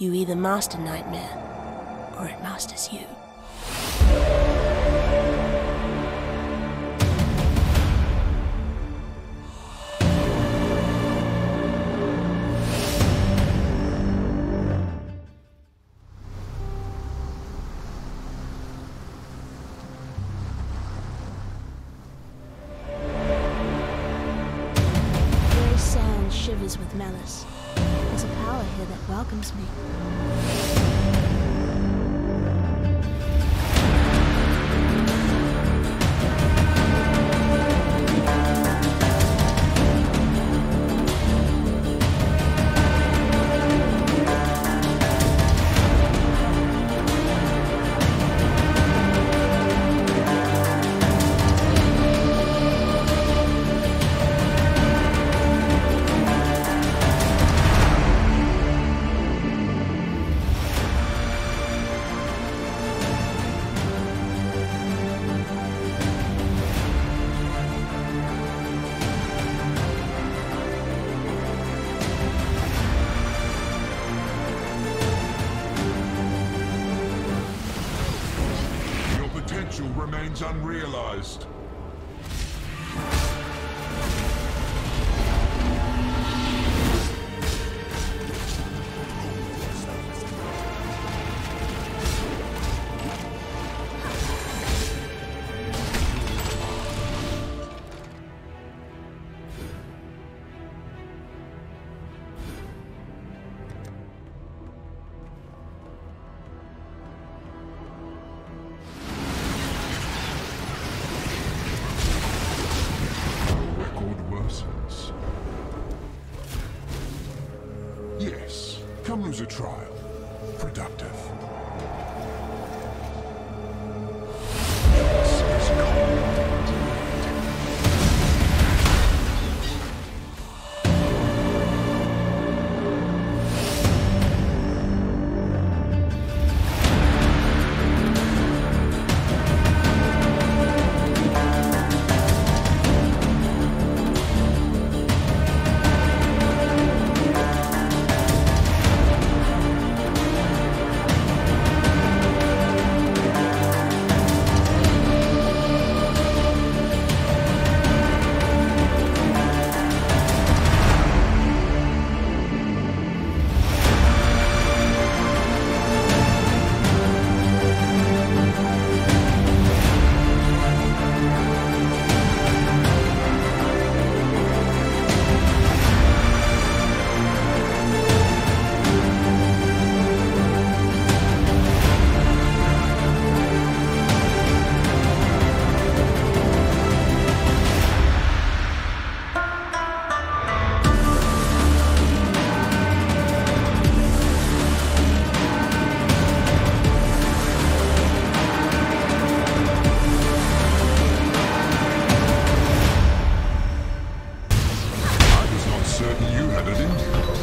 You either master Nightmare, or it masters you. shivers with malice. There's a power here that welcomes me. Potential remains unrealized. Yes, lose a trial. Productive. you had it in you.